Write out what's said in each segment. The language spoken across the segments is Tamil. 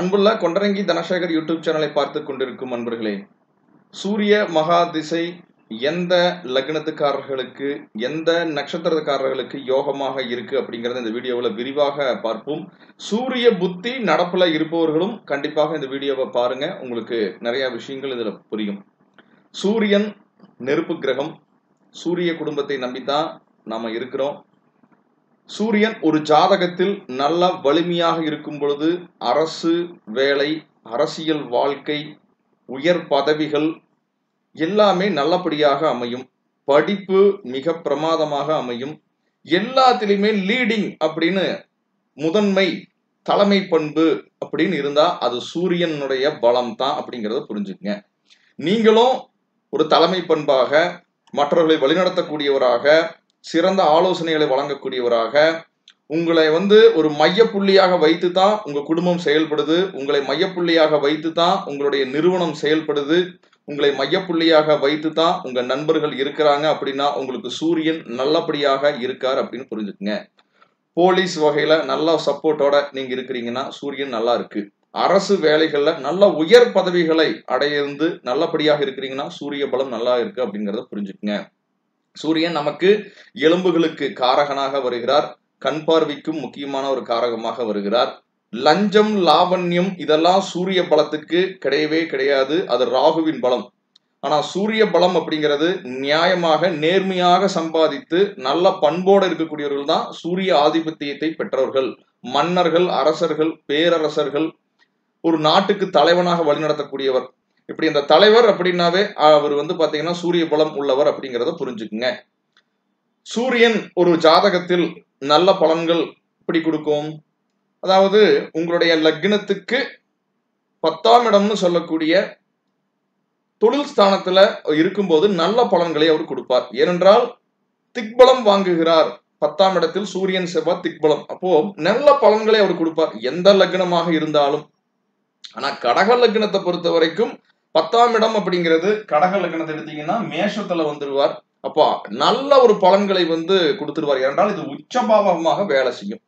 அன்புள்ள கொண்டரங்கி தனசேகர் யூடியூப் சேனலை பார்த்து கொண்டிருக்கும் அன்பர்களே சூரிய மகா திசை எந்த லக்னத்துக்காரர்களுக்கு எந்த நட்சத்திரக்காரர்களுக்கு யோகமாக இருக்கு அப்படிங்கறத இந்த வீடியோவில் விரிவாக பார்ப்போம். சூரிய புத்தி நடப்புல இருப்பவர்களும் கண்டிப்பாக இந்த வீடியோவை பாருங்க. உங்களுக்கு நிறைய விஷயங்கள் இதுல புரியும். சூரியன் நெருப்பு கிரகம் சூரிய குடும்பத்தை நம்பித்தான் நாம இருக்கிறோம். சூரியன் ஒரு ஜாதகத்தில் நல்ல வலிமையாக இருக்கும் பொழுது அரசு வேலை அரசியல் வாழ்க்கை உயர் பதவிகள் எல்லாமே நல்லபடியாக அமையும். படிப்பு மிக பிரமாதமாக அமையும். எல்லாத்திலையுமே லீடிங் அப்படின்னு முதன்மை தலைமை பண்பு அப்படின்னு இருந்தா அது சூரியனுடைய பலம் தான் அப்படிங்கிறத புரிஞ்சுக்கங்க. நீங்களும் ஒரு தலைமை பண்பாக மற்றவர்களை வழிநடத்தக்கூடியவராக சிறந்த ஆலோசனைகளை வழங்கக்கூடியவராக உங்களை வந்து ஒரு மையப்புள்ளியாக வைத்து தான் உங்க குடும்பம் செயல்படுது உங்களை மையப்புள்ளியாக வைத்து தான் உங்களுடைய நிறுவனம் செயல்படுது உங்களை மையப்புள்ளியாக வைத்து தான் உங்க நண்பர்கள் இருக்கிறாங்க அப்படின்னா உங்களுக்கு சூரியன் நல்லபடியாக இருக்கார் அப்படின்னு புரிஞ்சுக்குங்க. போலீஸ் வகையில நல்லா சப்போர்ட்டோட நீங்க இருக்கிறீங்கன்னா சூரியன் நல்லா இருக்கு. அரசு வேலைகள்ல நல்ல உயர் பதவிகளை அடையிருந்து நல்லபடியாக இருக்கிறீங்கன்னா சூரிய பலம் நல்லா இருக்கு அப்படிங்கிறத புரிஞ்சுக்குங்க. சூரியன் நமக்கு எலும்புகளுக்கு காரகனாக வருகிறார். கண் பார்வைக்கும் முக்கியமான ஒரு காரகமாக வருகிறார். லஞ்சம் லாவண்யம் இதெல்லாம் சூரிய பலத்துக்கு கிடையவே கிடையாது. அது ராகுவின் பலம். ஆனா சூரிய பலம் அப்படிங்கிறது நியாயமாக நேர்மையாக சம்பாதித்து நல்ல பண்போடு இருக்கக்கூடியவர்கள் தான் சூரிய ஆதிபத்தியத்தை பெற்றவர்கள். மன்னர்கள் அரசர்கள் பேரரசர்கள் ஒரு நாட்டுக்கு தலைவனாக வழிநடத்தக்கூடியவர். இப்படி இந்த தலைவர் அப்படின்னாவே அவர் வந்து பாத்தீங்கன்னா சூரிய பலம் உள்ளவர் அப்படிங்கிறத புரிஞ்சுக்குங்க. சூரியன் ஒரு ஜாதகத்தில் நல்ல பலன்கள் இப்படி கொடுக்கும்? அதாவது உங்களுடைய லக்னத்துக்கு பத்தாம் இடம்னு சொல்லக்கூடிய தொழில் ஸ்தானத்துல இருக்கும்போது நல்ல பலன்களை அவர் கொடுப்பார். ஏனென்றால் திக்பலம் வாங்குகிறார். பத்தாம் இடத்தில் சூரியன் செவ்வாய் திக்பலம். அப்போ நல்ல பலன்களை அவர் கொடுப்பார். எந்த லக்னமாக இருந்தாலும். ஆனா கடக லக்னத்தை பொறுத்த வரைக்கும் பத்தாம் இடம் அப்படிங்கிறது கடக லக்னத்தை எடுத்தீங்கன்னா மேஷத்துல வந்துடுவார் அப்போ நல்ல ஒரு பலன்களை வந்து கொடுத்துருவார். ஏனென்றால் இது உச்சபாவமாக வேலை செய்யும்.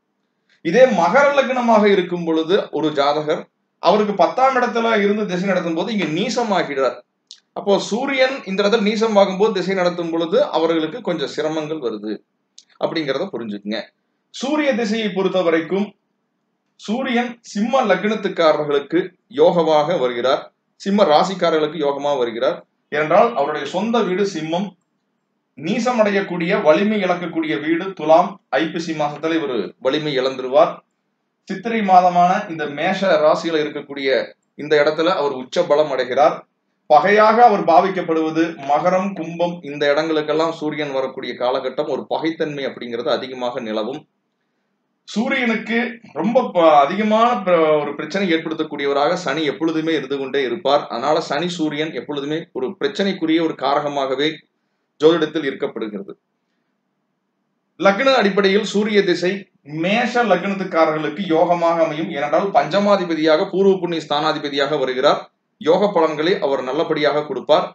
இதே மகர லக்னமாக இருக்கும் பொழுது ஒரு ஜாதகர் அவருக்கு பத்தாம் இடத்துல இருந்து திசை நடத்தும் போது இங்க நீசமாகிறார் அப்போ சூரியன் இந்த இடத்துல நீசமாகும் போது திசை நடத்தும் பொழுது அவர்களுக்கு கொஞ்சம் சிரமங்கள் வருது. அப்படிங்கிறத புரிஞ்சுக்குங்க. சூரிய திசையை பொறுத்த வரைக்கும் சூரியன் சிம்ம லக்னத்துக்காரர்களுக்கு யோகமாக வருகிறார். சிம்ம ராசிக்காரர்களுக்கு யோகமாக வருகிறார். ஏனென்றால் அவருடைய சொந்த வீடு சிம்மம். நீசம் அடையக்கூடிய வலிமை இழக்கக்கூடிய வீடு துலாம். ஐப்பசி மாசத்துல இவர் வலிமை இழந்துருவார். சித்திரை மாதமான இந்த மேஷ ராசியில இருக்கக்கூடிய இந்த இடத்துல அவர் உச்ச பலம் அடைகிறார். பகையாக அவர் பாவிக்கப்படுவது மகரம் கும்பம் இந்த இடங்களுக்கெல்லாம் சூரியன் வரக்கூடிய காலகட்டம் ஒரு பகைத்தன்மை அப்படிங்கிறது அதிகமாக நிலவும். சூரியனுக்கு ரொம்ப அதிகமான ஒரு பிரச்சனை ஏற்படுத்தக்கூடியவராக சனி எப்பொழுதுமே இருந்து கொண்டே இருப்பார். அதனால சனி சூரியன் எப்பொழுதுமே ஒரு பிரச்சனைக்குரிய ஒரு காரகமாகவே ஜோதிடத்தில் இருக்கப்படுகிறது லக்ன அடிப்படையில் சூரிய திசை மேஷ லக்னத்துக்காரர்களுக்கு யோகமாக அமையும். ஏனென்றால் பஞ்சமாதிபதியாக பூர்வ புண்ணிய ஸ்தானாதிபதியாக வருகிறார். யோக பலன்களை அவர் நல்லபடியாக கொடுப்பார்.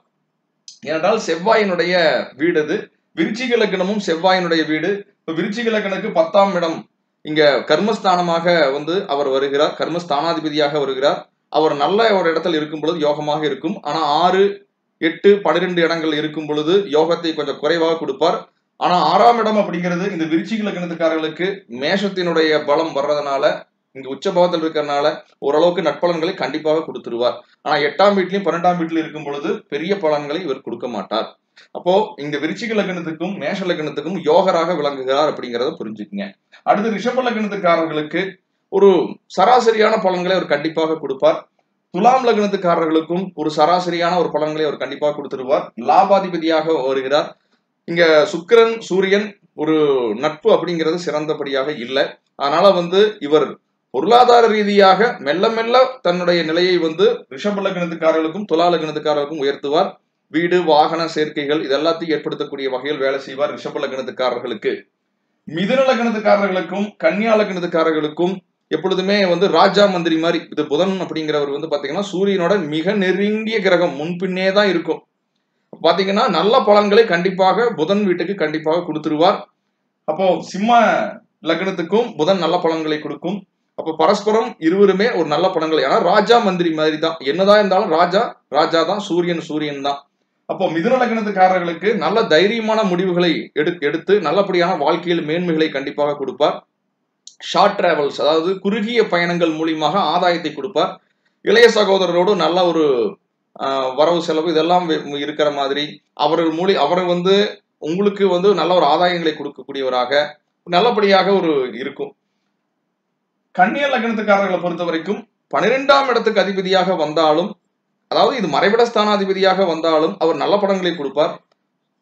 ஏனென்றால் செவ்வாயினுடைய வீடு அது விருச்சிக லக்னமும் செவ்வாயினுடைய வீடு. இப்ப விருச்சிக லக்னக்கு பத்தாம் இடம் இங்க கர்மஸ்தானமாக வந்து அவர் வருகிறார் கர்மஸ்தானாதிபதியாக வருகிறார். அவர் நல்ல ஒரு இடத்துல இருக்கும் பொழுது யோகமாக இருக்கும். ஆனா ஆறு எட்டு பன்னிரெண்டு இடங்கள் இருக்கும் பொழுது யோகத்தை கொஞ்சம் குறைவாக கொடுப்பார். ஆனா ஆறாம் இடம் அப்படிங்கிறது இந்த விருச்சிக லக்னத்துக்காரர்களுக்கு மேஷத்தினுடைய பலம் வர்றதுனால இங்க உச்சபாவத்தில் இருக்கிறதுனால ஓரளவுக்கு நட்பலன்களை கண்டிப்பாக கொடுத்துருவார். ஆனா எட்டாம் வீட்லயும் பன்னெண்டாம் வீட்டிலும் இருக்கும் பொழுது பெரிய பலன்களை இவர் கொடுக்க மாட்டார். அப்போ இந்த விருச்சிக லக்னத்துக்கும் மேஷ லக்னத்துக்கும் யோகராக விளங்குகிறார் அப்படிங்கிறத புரிஞ்சுக்குங்க. அடுத்து ரிஷப லக்னத்துக்காரர்களுக்கு ஒரு சராசரியான பலன்களை அவர் கண்டிப்பாக கொடுப்பார். துலாம் லக்னத்துக்காரர்களுக்கும் ஒரு சராசரியான ஒரு பலன்களை அவர் கண்டிப்பாக கொடுத்துருவார் லாபாதிபதியாக வருகிறார். இங்க சுக்கிரன் சூரியன் ஒரு நட்பு அப்படிங்கிறது சிறந்தபடியாக இல்லை. அதனால வந்து இவர் பொருளாதார ரீதியாக மெல்ல மெல்ல தன்னுடைய நிலையை வந்து ரிஷப லக்னத்துக்காரர்களுக்கும் துலா லக்னத்துக்காரர்களுக்கும் உயர்த்துவார். வீடு வாகன சேர்க்கைகள் இதெல்லாத்தையும் ஏற்படுத்தக்கூடிய வகையில் வேலை செய்வார் ரிஷப லக்னத்துக்காரர்களுக்கு. மிதுன லக்னத்துக்காரர்களுக்கும் கன்னியா லக்னத்துக்காரர்களுக்கும் எப்பொழுதுமே வந்து ராஜா மந்திரி மாதிரி இது புதன் அப்படிங்கிறவர் வந்து பாத்தீங்கன்னா சூரியனோட மிக நெருங்கிய கிரகம் முன்பின்னே தான் இருக்கும். பாத்தீங்கன்னா நல்ல பலன்களை கண்டிப்பாக புதன் வீட்டுக்கு கண்டிப்பாக கொடுத்துருவார். அப்போ சிம்ம லக்னத்துக்கும் புதன் நல்ல பலன்களை கொடுக்கும். அப்போ பரஸ்பரம் இருவருமே ஒரு நல்ல பலன்களை ஏன்னா ராஜா மந்திரி மாதிரி தான். என்னதான் இருந்தாலும் ராஜா ராஜா தான் சூரியன் சூரியன் தான். அப்போ மிதுன லக்னத்துக்காரர்களுக்கு நல்ல தைரியமான முடிவுகளை எடு எடுத்து நல்லபடியான வாழ்க்கையில் மேன்மைகளை கண்டிப்பாக கொடுப்பார். ஷார்ட் டிராவல்ஸ் அதாவது குறுகிய பயணங்கள் மூலியமாக ஆதாயத்தை கொடுப்பார். இளைய சகோதரரோடு நல்ல ஒரு வரவு செலவு இதெல்லாம் இருக்கிற மாதிரி அவர்கள் மூலி அவர் வந்து உங்களுக்கு வந்து நல்ல ஒரு ஆதாயங்களை கொடுக்கக்கூடியவராக நல்லபடியாக ஒரு இருக்கும். கன்னிய லக்னத்துக்காரர்களை பொறுத்த வரைக்கும் பன்னிரெண்டாம் இடத்துக்கு அதிபதியாக வந்தாலும் அதாவது இது மறைவிட ஸ்தானாதிபதியாக வந்தாலும் அவர் நல்ல படங்களை கொடுப்பார்.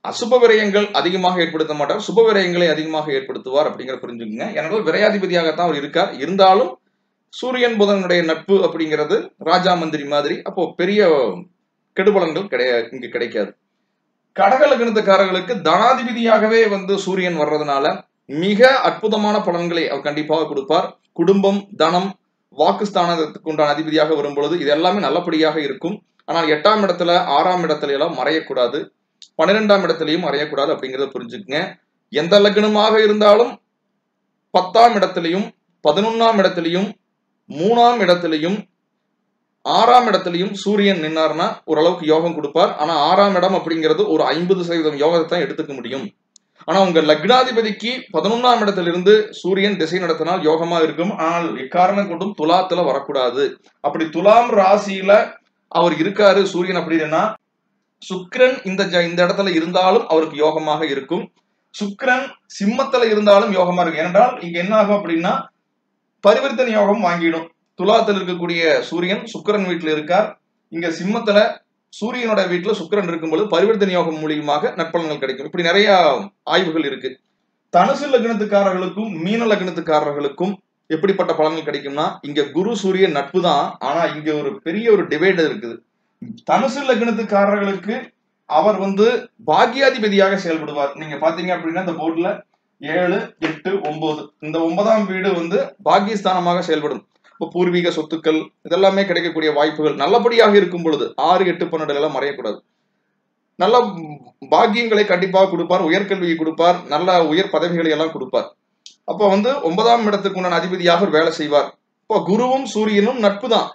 அசுப விரயங்கள் அதிகமாக ஏற்படுத்த மாட்டார். சுப விரயங்களை அதிகமாக ஏற்படுத்துவார் அப்படிங்கிற புரிஞ்சுக்குங்க. ஏன்னா விரையாதிபதியாகத்தான் அவர் இருக்கார். இருந்தாலும் சூரியன் புதனுடைய நட்பு அப்படிங்கிறது ராஜா மந்திரி மாதிரி அப்போ பெரிய கெடுபலன்கள் கிடையாது இங்கு கிடைக்காது. கடக லக்னத்துக்காரர்களுக்கு தனாதிபதியாகவே வந்து சூரியன் வர்றதுனால மிக அற்புதமான பலன்களை அவர் கண்டிப்பாக கொடுப்பார். குடும்பம் தனம் வாக்குஸ்தானத்துக்கு உண்டான அதிபதியாக வரும்பொழுது இது எல்லாமே நல்லபடியாக இருக்கும். ஆனால் எட்டாம் இடத்துல ஆறாம் இடத்துல எல்லாம் மறையக்கூடாது. பன்னிரெண்டாம் இடத்துலையும் மறையக்கூடாது அப்படிங்கிறத புரிஞ்சுக்குங்க. எந்த லக்னமாக இருந்தாலும் பத்தாம் இடத்துலையும் பதினொன்னாம் இடத்துலையும் மூணாம் இடத்துலையும் ஆறாம் இடத்துலையும் சூரியன் நின்னார்னா ஓரளவுக்கு யோகம் கொடுப்பார். ஆனா ஆறாம் இடம் அப்படிங்கிறது ஒரு ஐம்பது சதவீதம் யோகத்தை தான் எடுத்துக்க முடியும். ஆனா உங்க லக்னாதிபதிக்கு பதினொன்னாம் இடத்திலிருந்து சூரியன் திசை நடத்தினால் யோகமா இருக்கும். ஆனால் எக்காரணம் கொண்டும் துலாத்துல வரக்கூடாது. அப்படி துலாம் ராசியில அவர் இருக்காரு சூரியன் அப்படின்னா சுக்ரன் இந்த ஜ- இந்த இடத்துல இருந்தாலும் அவருக்கு யோகமாக இருக்கும். சுக்ரன் சிம்மத்துல இருந்தாலும் யோகமா இருக்கும். ஏனென்றால் இங்க என்ன ஆகும் அப்படின்னா பரிவர்த்தனை யோகம் வாங்கிடும். துலாத்தில் இருக்கக்கூடிய சூரியன் சுக்கரன் வீட்டில் இருக்கார். இங்க சிம்மத்துல சூரியனோட வீட்டுல சுக்கிரன் இருக்கும்போது பரிவர்த்தனை யோகம் மூலியமாக நற்பலன்கள் கிடைக்கும். இப்படி நிறைய ஆய்வுகள் இருக்கு. தனுசு லக்னத்துக்காரர்களுக்கும் மீன லக்னத்துக்காரர்களுக்கும் எப்படிப்பட்ட பலன்கள் கிடைக்கும்னா இங்க குரு சூரியன் நட்பு தான். ஆனா இங்க ஒரு பெரிய ஒரு டிவைடர் இருக்குது. தனுசு லக்னத்துக்காரர்களுக்கு அவர் வந்து பாக்கியாதிபதியாக செயல்படுவார். நீங்க பாத்தீங்க அப்படின்னா இந்த போர்டுல ஏழு எட்டு ஒன்பது. இந்த ஒன்பதாம் வீடு வந்து பாக்கியஸ்தானமாக செயல்படும். இப்போ பூர்வீக சொத்துக்கள் இதெல்லாமே கிடைக்கக்கூடிய வாய்ப்புகள் நல்லபடியாக இருக்கும் பொழுது ஆறு எட்டு பன்னெண்டு எல்லாம் மறையக்கூடாது. நல்ல பாக்கியங்களை கண்டிப்பாக கொடுப்பார் உயர்கல்வியை கொடுப்பார் நல்ல உயர் பதவிகளை எல்லாம் கொடுப்பார். அப்போ வந்து ஒன்பதாம் இடத்துக்கு உண்டான அதிபதியாக வேலை செய்வார். இப்போ குருவும் சூரியனும் நட்பு தான்.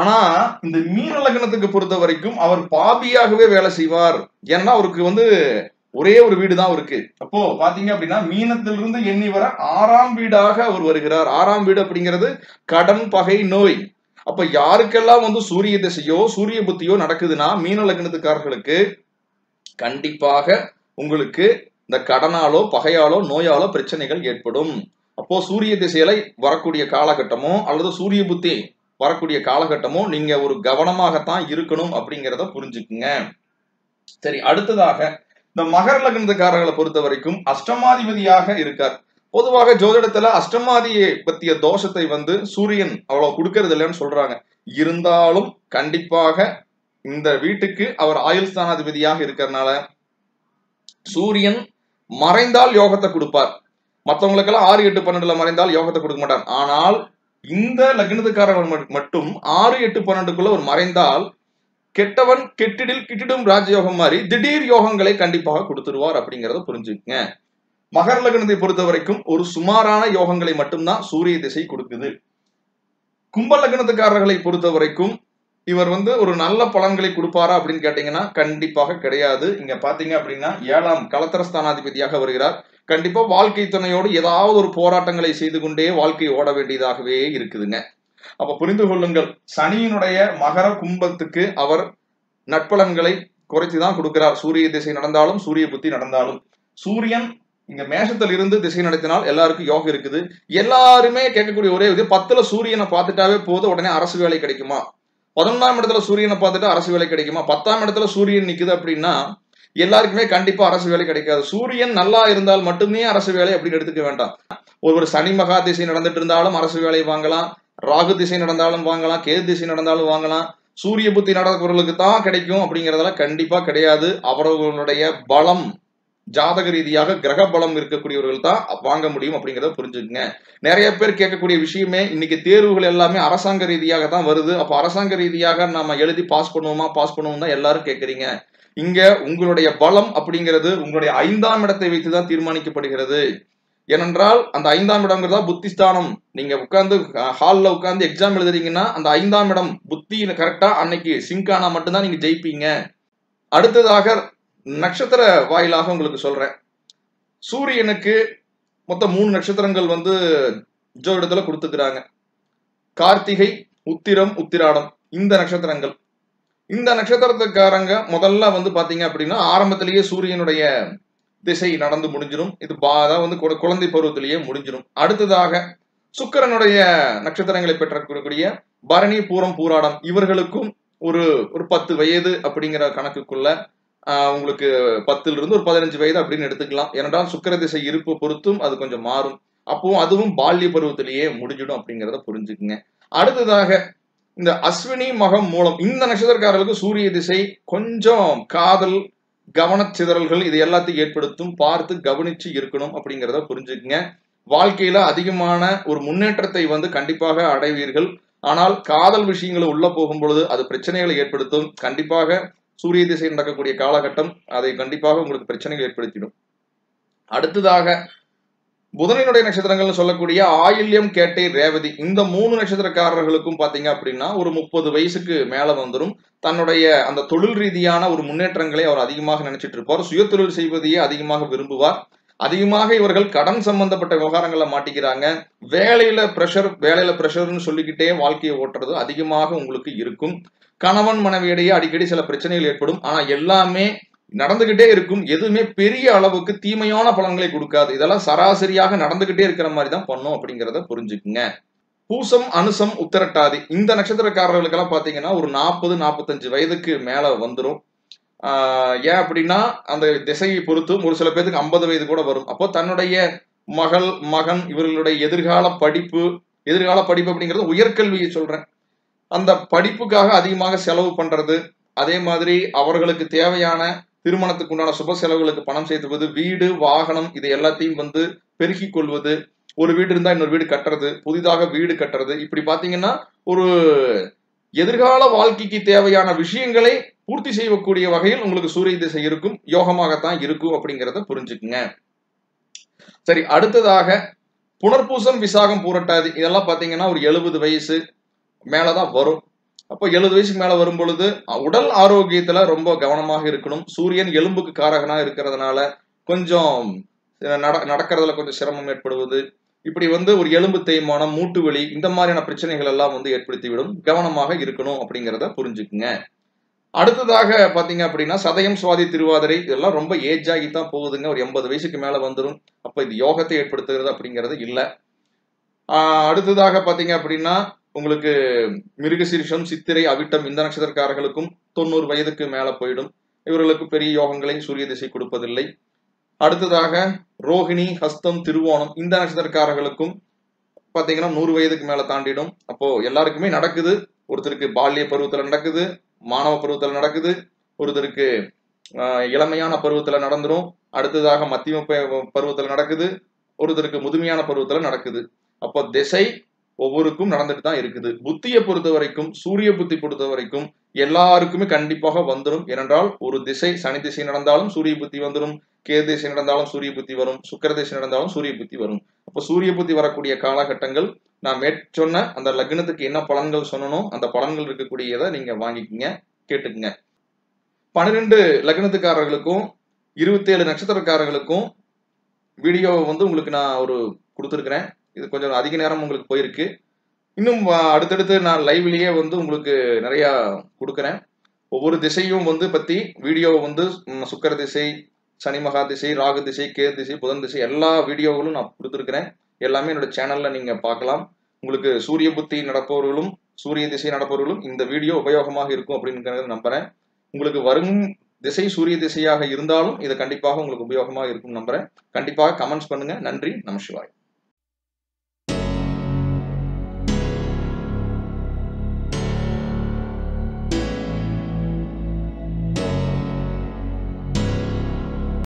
ஆனா இந்த மீன லக்னத்துக்கு பொறுத்த வரைக்கும் அவர் பாபியாகவே வேலை செய்வார். ஏன்னா அவருக்கு வந்து ஒரே ஒரு வீடு தான் இருக்கு அப்போ பாத்தீங்க அப்படின்னா மீனத்திலிருந்து எண்ணி வர ஆறாம் வீடாக அவர் வருகிறார். ஆறாம் வீடு அப்படிங்கிறது கடன் பகை நோய். அப்ப யாருக்கெல்லாம் வந்து சூரிய திசையோ சூரிய புத்தியோ நடக்குதுன்னா மீன லக்னத்துக்காரர்களுக்கு கண்டிப்பாக உங்களுக்கு இந்த கடனாலோ பகையாலோ நோயாலோ பிரச்சனைகள் ஏற்படும். அப்போ சூரிய திசையில வரக்கூடிய காலகட்டமோ அல்லது சூரிய புத்தி வரக்கூடிய காலகட்டமோ நீங்க ஒரு கவனமாகத்தான் இருக்கணும் அப்படிங்கிறத புரிஞ்சுக்குங்க. சரி அடுத்ததாக இந்த மகர லக்னத்துக்காரர்களை பொறுத்த வரைக்கும் அஷ்டமாதிபதியாக இருக்கார். பொதுவாக ஜோதிடத்துல அஷ்டமாதியை பத்திய தோஷத்தை வந்து சூரியன் அவ்வளவு கொடுக்கறது இல்லைன்னு சொல்றாங்க. இருந்தாலும் கண்டிப்பாக இந்த வீட்டுக்கு அவர் ஆயுள் ஸ்தானாதிபதியாக இருக்கிறனால சூரியன் மறைந்தால் யோகத்தை கொடுப்பார். மற்றவங்களுக்கெல்லாம் ஆறு எட்டு பன்னெண்டுல மறைந்தால் யோகத்தை கொடுக்க மாட்டார். ஆனால் இந்த லக்னத்துக்காரர்கள் மட்டும் ஆறு எட்டு பன்னெண்டுக்குள்ள ஒரு மறைந்தால் கெட்டவன் கெட்டிடில் கிட்டிடும் ராஜயோகம் மாதிரி திடீர் யோகங்களை கண்டிப்பாக கொடுத்துருவார் அப்படிங்கறத புரிஞ்சுக்கங்க. மகர லக்னத்தை பொறுத்த வரைக்கும் ஒரு சுமாரான யோகங்களை மட்டும்தான் சூரிய திசை கொடுக்குது. கும்ப லக்னத்துக்காரர்களை பொறுத்த வரைக்கும் இவர் வந்து ஒரு நல்ல பலன்களை கொடுப்பாரா அப்படின்னு கேட்டீங்கன்னா கண்டிப்பாக கிடையாது. இங்க பாத்தீங்க அப்படின்னா ஏழாம் கலத்தர ஸ்தானாதிபதியாக வருகிறார். கண்டிப்பா வாழ்க்கை துணையோடு ஏதாவது ஒரு போராட்டங்களை செய்து கொண்டே வாழ்க்கை ஓட வேண்டியதாகவே இருக்குதுங்க. அப்ப புரிந்து கொள்ளுங்கள் சனியினுடைய மகர கும்பத்துக்கு அவர் நட்பலன்களை குறைத்து தான் கொடுக்கிறார். சூரிய திசை நடந்தாலும் சூரிய புத்தி நடந்தாலும். சூரியன் இங்க மேஷத்தில் இருந்து திசை நடத்தினால் எல்லாருக்கும் யோகம் இருக்குது. எல்லாருமே கேட்கக்கூடிய ஒரே இது பத்துல சூரியனை பார்த்துட்டாவே போதும் உடனே அரசு வேலை கிடைக்குமா? பதினொன்றாம் இடத்துல சூரியனை பார்த்துட்டு அரசு வேலை கிடைக்குமா? பத்தாம் இடத்துல சூரியன் நிக்குது அப்படின்னா எல்லாருக்குமே கண்டிப்பா அரசு வேலை கிடைக்காது. சூரியன் நல்லா இருந்தால் மட்டுமே அரசு வேலை அப்படின்னு எடுத்துக்க வேண்டாம். ஒரு சனி மகா திசை நடந்துட்டு இருந்தாலும் அரசு வேலை வாங்கலாம். ராகு திசை நடந்தாலும் வாங்கலாம் கேது திசை நடந்தாலும் வாங்கலாம். சூரிய புத்தி நடக்கிறவர்களுக்கு தான் கிடைக்கும் அப்படிங்கிறதெல்லாம் கண்டிப்பா கிடையாது. அவர்களுடைய பலம் ஜாதக ரீதியாக கிரக பலம் இருக்கக்கூடியவர்கள் தான் வாங்க முடியும் அப்படிங்கிறத புரிஞ்சுக்குங்க. நிறைய பேர் கேட்கக்கூடிய விஷயமே இன்னைக்கு தேர்வுகள் எல்லாமே அரசாங்க ரீதியாக தான் வருது. அப்ப அரசாங்க ரீதியாக நம்ம எழுதி பாஸ் பண்ணுவோமா பாஸ் பண்ணுவோம் தான் எல்லாரும் கேட்கறீங்க. இங்க உங்களுடைய பலம் அப்படிங்கிறது உங்களுடைய ஐந்தாம் இடத்தை வைத்து தான் தீர்மானிக்கப்படுகிறது. ஏனென்றால் அந்த ஐந்தாம் இடம்ங்கிறதா புத்திஸ்தானம். நீங்க உட்காந்து ஹாலில் உட்காந்து எக்ஸாம் எழுதுறீங்கன்னா அந்த ஐந்தாம் இடம் புத்தி கரெக்டா அன்னைக்கு சிங்கானா மட்டும்தான் நீங்க ஜெயிப்பீங்க. அடுத்ததாக நட்சத்திர வாயிலாக உங்களுக்கு சொல்றேன். சூரியனுக்கு மொத்தம் மூணு நட்சத்திரங்கள் வந்து ஜோதிடத்துல கொடுத்துக்கிறாங்க. கார்த்திகை உத்திரம் உத்திராடம் இந்த நட்சத்திரங்கள். இந்த நட்சத்திரத்துக்காரங்க முதல்ல வந்து பாத்தீங்க அப்படின்னா ஆரம்பத்திலேயே சூரியனுடைய திசை நடந்து முடிஞ்சிடும் இது பா அதாவது வந்து குழந்தை பருவத்திலேயே முடிஞ்சிடும் அடுத்ததாக சுக்கிரனுடைய நட்சத்திரங்களை பெற்றக்கூடிய பரணி பூரம் பூராடம் இவர்களுக்கும் ஒரு ஒரு பத்து வயது அப்படிங்கிற கணக்குக்குள்ள உங்களுக்கு பத்துல இருந்து ஒரு பதினஞ்சு வயது அப்படின்னு எடுத்துக்கலாம். ஏனென்றால் சுக்கிர திசை இருப்பு பொறுத்தும் அது கொஞ்சம் மாறும். அப்போ அதுவும் பால்ய பருவத்திலேயே முடிஞ்சிடும் அப்படிங்கிறத புரிஞ்சுக்குங்க. அடுத்ததாக இந்த அஸ்வினி மகம் மூலம் இந்த நட்சத்திரக்காரர்களுக்கு சூரிய திசை கொஞ்சம் காதல் கவனச்சிதறல்கள் இது எல்லாத்தையும் ஏற்படுத்தும் பார்த்து கவனிச்சு இருக்கணும் அப்படிங்கிறத புரிஞ்சுக்குங்க. வாழ்க்கையில அதிகமான ஒரு முன்னேற்றத்தை வந்து கண்டிப்பாக அடைவீர்கள். ஆனால் காதல் விஷயங்களை உள்ள போகும் பொழுது அது பிரச்சனைகளை ஏற்படுத்தும். கண்டிப்பாக சூரிய திசை நடக்கக்கூடிய காலகட்டம் அதை கண்டிப்பாக உங்களுக்கு பிரச்சனைகள் ஏற்படுத்திடும். அடுத்ததாக புதனினுடைய நட்சத்திரங்கள்னு சொல்லக்கூடிய ஆயில்யம் கேட்டை ரேவதி இந்த மூணு நட்சத்திரக்காரர்களுக்கும் பாத்தீங்க அப்படின்னா ஒரு முப்பது வயசுக்கு மேல வந்துடும் தன்னுடைய அந்த தொழில் ரீதியான ஒரு முன்னேற்றங்களை அவர் அதிகமாக நினைச்சிட்டு இருப்பார். சுய தொழில் செய்வதையே அதிகமாக விரும்புவார். அதிகமாக இவர்கள் கடன் சம்பந்தப்பட்ட விவகாரங்களை மாட்டிக்கிறாங்க. வேலையில பிரஷர் வேலையில பிரஷர்னு சொல்லிக்கிட்டே வாழ்க்கையை ஓட்டுறது அதிகமாக உங்களுக்கு இருக்கும். கணவன் மனைவியிடையே அடிக்கடி சில பிரச்சனைகள் ஏற்படும். ஆனா எல்லாமே நடந்துகிட்டே இருக்கும். எதுவுமே பெரிய அளவுக்கு தீமையான பலன்களை கொடுக்காது. இதெல்லாம் சராசரியாக நடந்துகிட்டே இருக்கிற மாதிரி தான் பண்ணும் அப்படிங்கிறத புரிஞ்சுக்குங்க. பூசம் அனுசம் உத்தரட்டாதி. இந்த நட்சத்திரக்காரர்களுக்கெல்லாம் பார்த்தீங்கன்னா ஒரு நாற்பது நாற்பத்தஞ்சு வயதுக்கு மேலே வந்துடும் ஏன் அப்படின்னா அந்த திசையை பொறுத்தும் ஒரு சில பேருக்கு ஐம்பது வயது கூட வரும். அப்போ தன்னுடைய மகள் மகன் இவர்களுடைய எதிர்கால படிப்பு எதிர்கால படிப்பு அப்படிங்கிறது உயர்கல்வியை சொல்றேன். அந்த படிப்புக்காக அதிகமாக செலவு பண்றது அதே மாதிரி அவர்களுக்கு தேவையான திருமணத்துக்கு உண்டான சுப செலவுகளுக்கு பணம் சேர்த்துவது வீடு வாகனம் இது எல்லாத்தையும் வந்து பெருக்கிக் கொள்வது ஒரு வீடு இருந்தா இன்னொரு வீடு கட்டுறது புதிதாக வீடு கட்டுறது. இப்படி பாத்தீங்கன்னா ஒரு எதிர்கால வாழ்க்கைக்கு தேவையான விஷயங்களை பூர்த்தி செய்யக்கூடிய வகையில் உங்களுக்கு சூரிய திசை இருக்கும் யோகமாகத்தான் இருக்கும் அப்படிங்கிறத புரிஞ்சுக்குங்க. சரி அடுத்ததாக புனர்பூசம் விசாகம் பூரட்டாதி இதெல்லாம் பாத்தீங்கன்னா ஒரு எழுபது வயசு மேலதான் வரும். அப்போ எழுபது வயசுக்கு மேல வரும் பொழுது உடல் ஆரோக்கியத்துல ரொம்ப கவனமாக இருக்கணும். சூரியன் எலும்புக்கு காரகனா இருக்கிறதுனால கொஞ்சம் நட நடக்கிறதுல கொஞ்சம் சிரமம் ஏற்படுவது. இப்படி வந்து ஒரு எலும்பு தேய்மானம் மூட்டு வலி இந்த மாதிரியான பிரச்சனைகள் எல்லாம் வந்து ஏற்படுத்திவிடும். கவனமாக இருக்கணும் அப்படிங்கிறத புரிஞ்சுக்குங்க. அடுத்ததாக பாத்தீங்க அப்படின்னா சதயம் சுவாதி திருவாதிரை இதெல்லாம் ரொம்ப ஏஜ் ஆகி தான் போகுதுங்க. ஒரு எண்பது வயசுக்கு மேல வந்துடும் அப்ப இது யோகத்தை ஏற்படுத்துகிறது அப்படிங்கிறது இல்லை. அடுத்ததாக பாத்தீங்க அப்படின்னா உங்களுக்கு மிருகசீரிஷம் சித்திரை அவிட்டம் இந்த நட்சத்திரக்காரர்களுக்கும் தொண்ணூறு வயதுக்கு மேல போயிடும். இவர்களுக்கு பெரிய யோகங்களை சூரிய திசை கொடுப்பதில்லை. அடுத்ததாக ரோஹிணி ஹஸ்தம் திருவோணம் இந்த நட்சத்திரக்காரர்களுக்கும் பாத்தீங்கன்னா நூறு வயதுக்கு மேல தாண்டிடும். அப்போ எல்லாருக்குமே நடக்குது. ஒருத்தருக்கு பால்ய பருவத்துல நடக்குது மாணவ பருவத்துல நடக்குது ஒருத்தருக்கு இளமையான பருவத்துல நடந்துடும் அடுத்ததாக மத்திய பருவத்தில் பருவத்துல நடக்குது ஒருத்தருக்கு முதுமையான பருவத்துல நடக்குது. அப்போ திசை ஒவ்வொருக்கும் நடந்துட்டு தான் இருக்குது. புத்தியை பொறுத்த வரைக்கும் சூரிய புத்தி பொறுத்த வரைக்கும் எல்லாருக்குமே கண்டிப்பாக வந்துடும் ஏனென்றால் ஒரு திசை சனி திசை நடந்தாலும் சூரிய புத்தி வந்துடும் கே திசை நடந்தாலும் சூரிய புத்தி வரும் சுக்கர திசை நடந்தாலும் சூரிய புத்தி வரும். அப்போ சூரிய புத்தி வரக்கூடிய காலகட்டங்கள் நான் மேற்சொன்ன அந்த லக்னத்துக்கு என்ன பலன்கள் சொன்னனோ அந்த பலன்கள் இருக்கக்கூடியதை நீங்க வாங்கிக்கங்க கேட்டுக்குங்க. பன்னிரெண்டு லக்னத்துக்காரர்களுக்கும் இருபத்தேழு நட்சத்திரக்காரர்களுக்கும் வீடியோவை வந்து உங்களுக்கு நான் ஒரு கொடுத்துருக்குறேன். இது கொஞ்சம் அதிக நேரம் உங்களுக்கு போயிருக்கு. இன்னும் அடுத்தடுத்து நான் லைவ்லயே வந்து உங்களுக்கு நிறையா கொடுக்குறேன். ஒவ்வொரு திசையும் வந்து பற்றி வீடியோவை வந்து சுக்கர திசை சனி மகா திசை ராகு திசை கே திசை புதன் திசை எல்லா வீடியோகளும் நான் கொடுத்துருக்கிறேன். எல்லாமே என்னோட சேனலில் நீங்கள் பார்க்கலாம். உங்களுக்கு சூரிய புத்தி நடப்பவர்களும் சூரிய திசை நடப்பவர்களும் இந்த வீடியோ உபயோகமாக இருக்கும் அப்படிங்கிறத நம்புகிறேன் உங்களுக்கு வரும் திசை சூரிய திசையாக இருந்தாலும் இது கண்டிப்பாக உங்களுக்கு உபயோகமாக இருக்கும் நம்புறேன். கண்டிப்பாக கமெண்ட்ஸ் பண்ணுங்க. நன்றி. நமசிவாய்